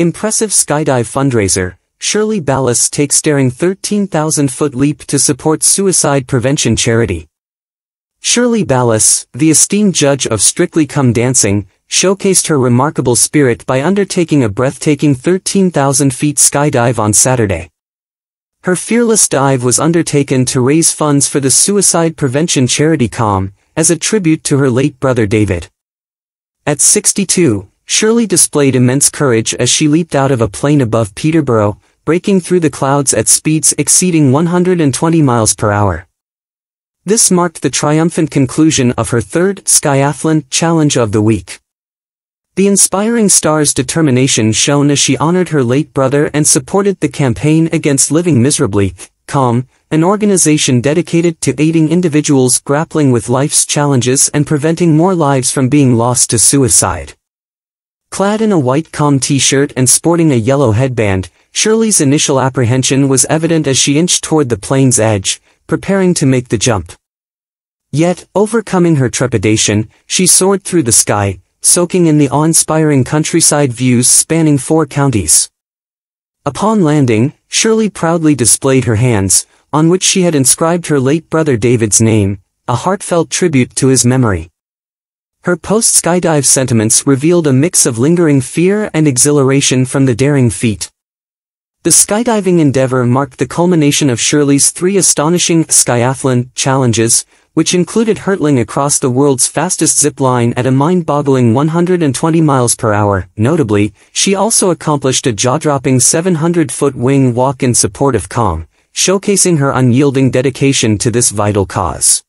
Impressive skydive fundraiser, Shirley Ballas takes daring 13,000-foot leap to support suicide prevention charity. Shirley Ballas, the esteemed judge of Strictly Come Dancing, showcased her remarkable spirit by undertaking a breathtaking 13,000 feet skydive on Saturday. Her fearless dive was undertaken to raise funds for the suicide prevention charity CALM, as a tribute to her late brother David. At 62, Shirley displayed immense courage as she leaped out of a plane above Peterborough, breaking through the clouds at speeds exceeding 120 miles per hour. This marked the triumphant conclusion of her third Skyathlon Challenge of the Week. The inspiring star's determination shone as she honored her late brother and supported the campaign against living miserably, CALM, an organization dedicated to aiding individuals grappling with life's challenges and preventing more lives from being lost to suicide. Clad in a white CALM t-shirt and sporting a yellow headband, Shirley's initial apprehension was evident as she inched toward the plane's edge, preparing to make the jump. Yet, overcoming her trepidation, she soared through the sky, soaking in the awe-inspiring countryside views spanning four counties. Upon landing, Shirley proudly displayed her hands, on which she had inscribed her late brother David's name, a heartfelt tribute to his memory. Her post-skydive sentiments revealed a mix of lingering fear and exhilaration from the daring feat. The skydiving endeavor marked the culmination of Shirley's three astonishing Skyathlon challenges, which included hurtling across the world's fastest zip line at a mind-boggling 120 miles per hour. Notably, she also accomplished a jaw-dropping 700-foot wing walk in support of CALM, showcasing her unyielding dedication to this vital cause.